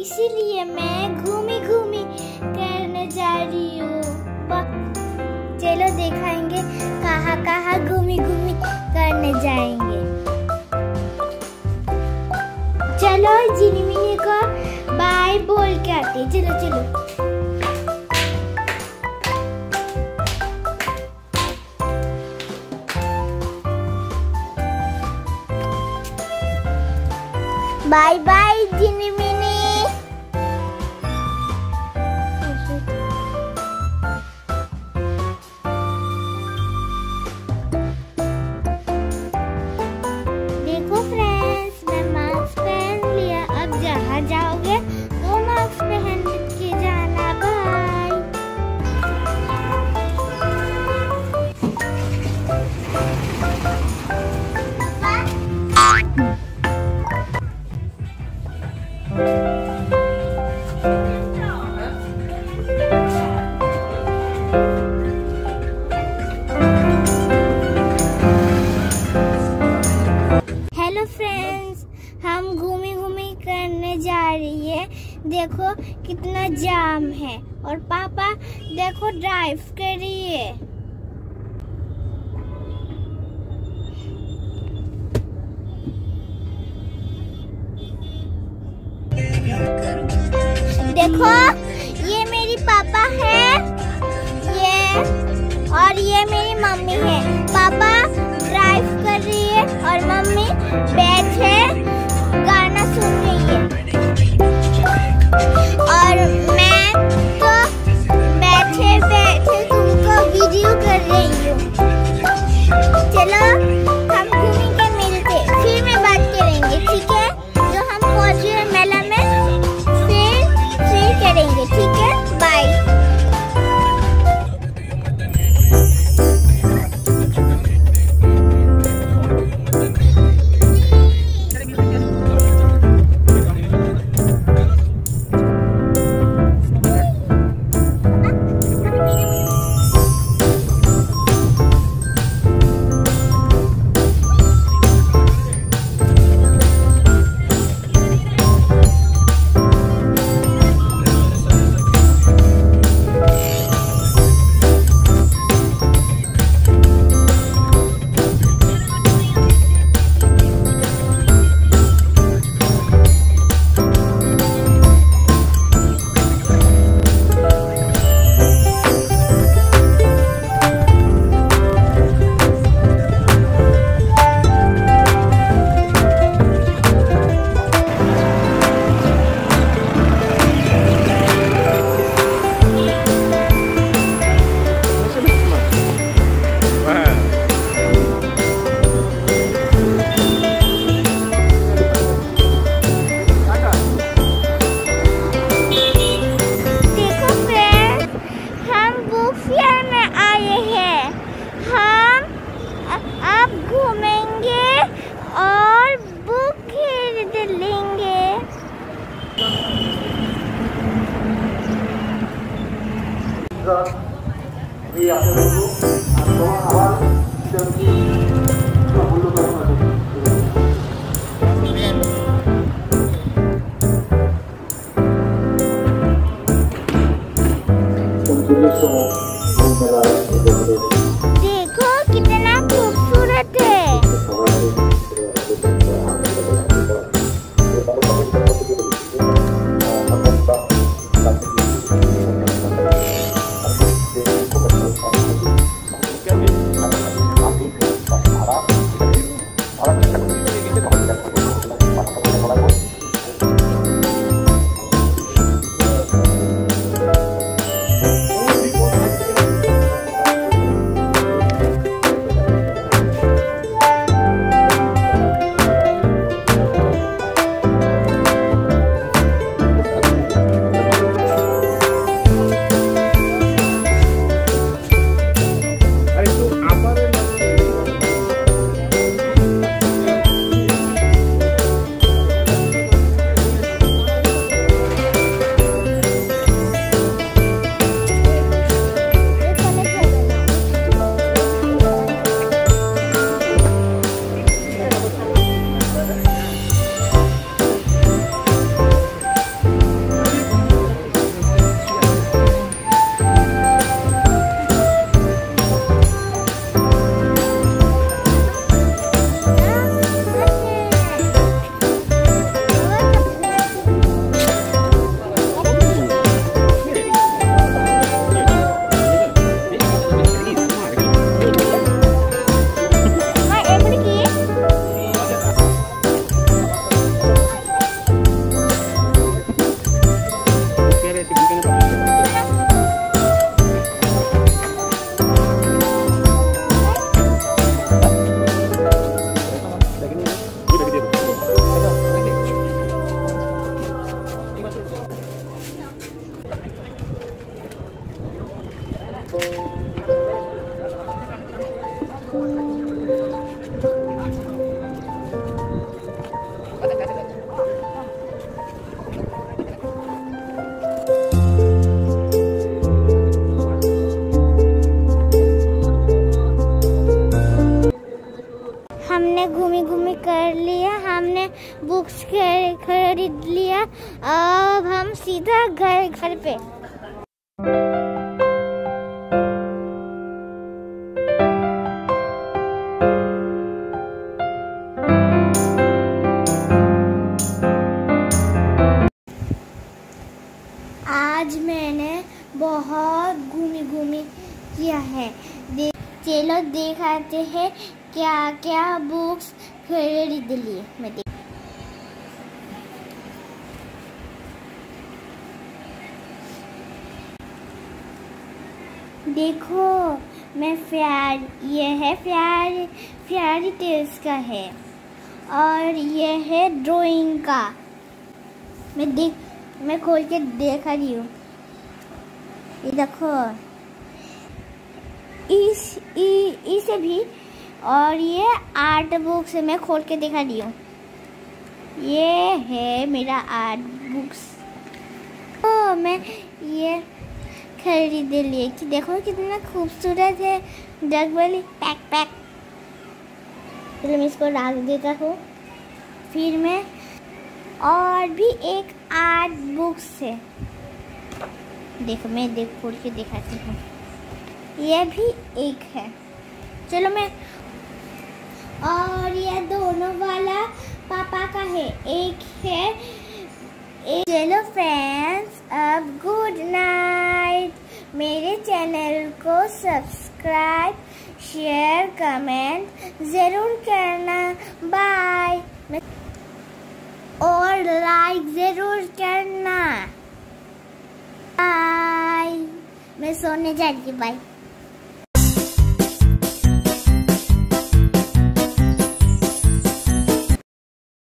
इसीलिए मैं घूमी घूमी करने जा रही हूँ। चलो देखाएँगे कहाँ कहाँ घूमी घूमी करने जाएँगे। चलो जिनमिनी को बाय बोल के आते चलो चलो। बाय बाय जिनी मिनी देखो फ्रेंड्स मैं मास्क पहन लिया। अब जहाँ जाओगे, वो मास्क पहन कितना जाम है। और पापा, देखो ड्राइव कर रही देखो, ये मेरी पापा है। ये, और ये मेरी मम्मी है। पापा ड्राइव कर रही है, और मम्मी Di akhir. हमने घूमी घूमी कर लिया, हमने बुक्स खरीद लिया। अब हम सीधा घर घर पे। चलो दिखाते हैं क्या क्या बुक्स खरीद लिए। मैं देख देखो, मैं प्यार ये है प्यार, प्यारी टेल्स का है? और ये है ड्राइंग का। मैं देख मैं खोल के देखा रही हूँ। ये देखो। इस इसे भी, और ये आर्ट बुक्स मैं खोल के दिखा रही हूँ। ये है मेरा आर्ट बुक्स। तो मैं ये खरीद लिए कि देखो कितना खूबसूरत है। जग वाली पैक पैक। चलो मैं इसको रख देता हूँ। फिर मैं, और भी एक आर्ट बुक्स है। देखो, मैं देख, खोल के दिखाती हूँ। ये भी एक है। चलो मैं और ये दोनों वाला पापा का है। एक है एक चलो फ्रेंड्स अब गुड नाइट मेरे चैनल को सब्सक्राइब शेयर कमेंट ज़रूर करना। बाय और लाइक ज़रूर करना। बाय मैं सोने जा रही बाय